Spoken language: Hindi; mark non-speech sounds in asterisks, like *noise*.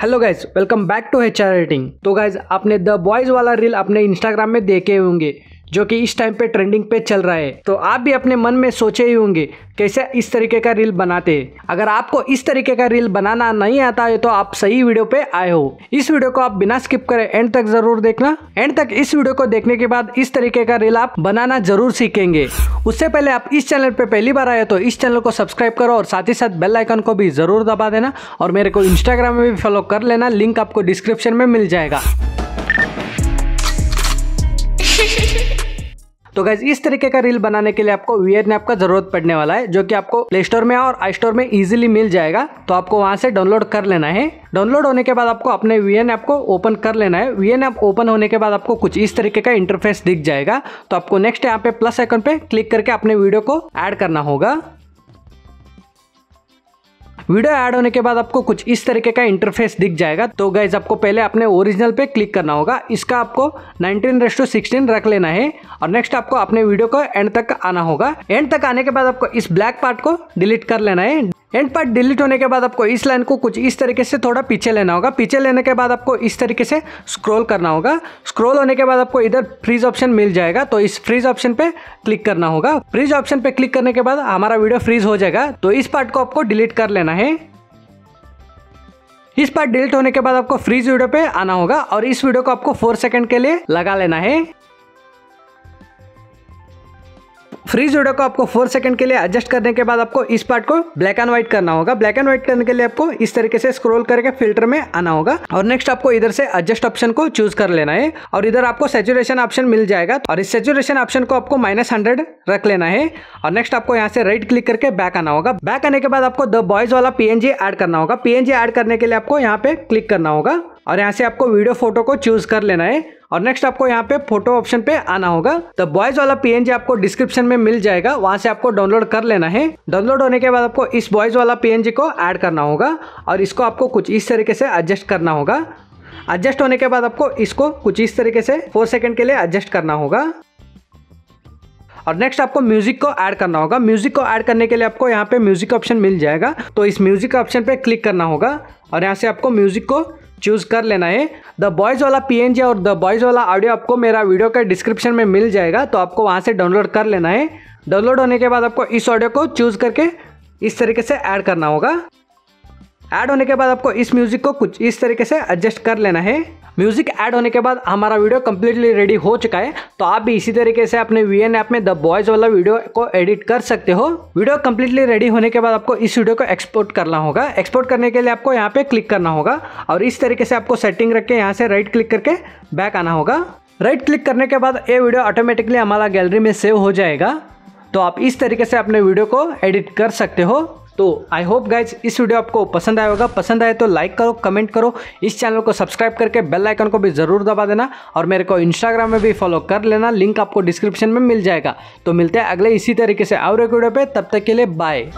Hello guys welcome back to H rating तो गाइज़ आपने द बॉयज़ वाला रील अपने इंस्टाग्राम में देखे होंगे। जो कि इस टाइम पे ट्रेंडिंग पे चल रहा है। तो आप भी अपने मन में सोचे ही होंगे, कैसे इस तरीके का रील बनाते? हैं अगर आपको इस तरीके का रील बनाना नहीं आता है तो आप सही वीडियो पे आए हो। इस वीडियो को आप बिना स्किप करे एंड तक ज़रूर देखना। एंड तक इस वीडियो को देखने के बाद इस तरीके का रील आप बनाना ज़रूर सीखेंगे। उससे पहले आप इस चैनल पे पहली बार आए तो इस चैनल को सब्सक्राइब करो और साथ ही साथ बेल आइकन को भी ज़रूर दबा देना और मेरे को इंस्टाग्राम में भी फॉलो कर लेना। लिंक आपको डिस्क्रिप्शन में मिल जाएगा। *laughs* तो गैस इस तरीके का रील बनाने के लिए आपको वीएन ऐप का ज़रूरत पड़ने वाला है, जो कि आपको प्ले स्टोर में और आई स्टोर में इजिली मिल जाएगा। तो आपको वहाँ से डाउनलोड कर लेना है। डाउनलोड होने के बाद आपको अपने वीएन ऐप को ओपन कर लेना है। वीएन ऐप ओपन होने के बाद आपको कुछ इस तरीके का इंटरफेस दिख जाएगा। तो आपको नेक्स्ट यहाँ पे प्लस आइकन पे क्लिक करके अपने वीडियो को एड करना होगा। वीडियो ऐड होने के बाद आपको कुछ इस तरीके का इंटरफेस दिख जाएगा। तो गाइज़ आपको पहले अपने ओरिजिनल पे क्लिक करना होगा। इसका आपको नाइनटीन 19 टू सिक्सटीन रख लेना है और नेक्स्ट आपको अपने वीडियो को एंड तक आना होगा। एंड तक आने के बाद आपको इस ब्लैक पार्ट को डिलीट कर लेना है। एंड पार्ट डिलीट होने के बाद आपको इस लाइन को कुछ इस तरीके से थोड़ा पीछे लेना होगा। पीछे लेने के बाद आपको इस तरीके से स्क्रॉल करना होगा। स्क्रॉल होने के बाद आपको इधर फ्रीज ऑप्शन मिल जाएगा तो इस फ्रीज ऑप्शन पे क्लिक करना होगा। फ्रीज ऑप्शन पे क्लिक करने के बाद हमारा वीडियो फ्रीज हो जाएगा तो इस पार्ट को आपको डिलीट कर लेना है। इस पार्ट डिलीट होने के बाद आपको फ्रीज वीडियो पे आना होगा और इस वीडियो को आपको फोर सेकंड के लिए लगा लेना है। फ्रीज वीडियो को आपको फोर सेकंड के लिए एडजस्ट करने के बाद आपको इस पार्ट को ब्लैक एंड व्हाइट करना होगा। ब्लैक एंड व्हाइट करने के लिए आपको इस तरीके से स्क्रॉल करके फ़िल्टर में आना होगा। और नेक्स्ट आपको इधर से एडजस्ट ऑप्शन को चूज़ कर लेना है। और इधर आपको सेचुरेशन ऑप्शन मिल जाएगा। और इस सेचुरेशन ऑप्शन को आपको माइनस रख लेना है। और नेक्स्ट आपको यहाँ से राइट क्लिक करके बैक आना होगा। बैक आने के बाद आपको द बॉयज़ वाला पीएनजी ऐड करना होगा। पीएनजी ऐड करने के लिए आपको यहाँ पे क्लिक करना होगा। और यहाँ से आपको वीडियो फ़ोटो को चूज़ कर लेना है। और नेक्स्ट आपको यहाँ पे फ़ोटो ऑप्शन पे आना होगा। तो बॉयज़ वाला पीएनजी आपको डिस्क्रिप्शन में मिल जाएगा। वहाँ से आपको डाउनलोड कर लेना है। डाउनलोड होने के बाद आपको इस बॉयज़ वाला पीएनजी को ऐड करना होगा और इसको आपको कुछ इस तरीके से एडजस्ट करना होगा। एडजस्ट होने के बाद आपको इसको कुछ इस तरीके से फोर सेकेंड के लिए एडजस्ट करना होगा। और नेक्स्ट आपको म्यूज़िक को ऐड करना होगा। म्यूज़िक को ऐड करने के लिए आपको यहाँ पे म्यूज़िक ऑप्शन मिल जाएगा। तो इस म्यूज़िक ऑप्शन पे क्लिक करना होगा। और यहाँ से आपको म्यूज़िक को चूज़ कर लेना है। द बॉयज़ वाला पीएनजी और द बॉयज़ वाला ऑडियो आपको मेरा वीडियो के डिस्क्रिप्शन में मिल जाएगा तो आपको वहाँ से डाउनलोड कर लेना है। डाउनलोड होने के बाद आपको इस ऑडियो को चूज़ करके इस तरीके से ऐड करना होगा। ऐड होने के बाद आपको इस म्यूज़िक को कुछ इस तरीके से एडजस्ट कर लेना है। म्यूज़िक ऐड होने के बाद हमारा वीडियो कंप्लीटली रेडी हो चुका है। तो आप भी इसी तरीके से अपने वी एन ऐप में द बॉयज़ वाला वीडियो को एडिट कर सकते हो। वीडियो कम्प्लीटली रेडी होने के बाद आपको इस वीडियो को एक्सपोर्ट करना होगा। एक्सपोर्ट करने के लिए आपको यहाँ पे क्लिक करना होगा। और इस तरीके से आपको सेटिंग रख के यहाँ से राइट क्लिक करके बैक आना होगा। राइट क्लिक करने के बाद ये वीडियो ऑटोमेटिकली हमारा गैलरी में सेव हो जाएगा। तो आप इस तरीके से अपने वीडियो को एडिट कर सकते हो। तो आई होप गाइज़ इस वीडियो आपको पसंद आया होगा। पसंद आए तो लाइक करो कमेंट करो। इस चैनल को सब्सक्राइब करके बेल आइकन को भी ज़रूर दबा देना और मेरे को इंस्टाग्राम में भी फॉलो कर लेना। लिंक आपको डिस्क्रिप्शन में मिल जाएगा। तो मिलते हैं अगले इसी तरीके से और एक वीडियो पर तब तक के लिए बाय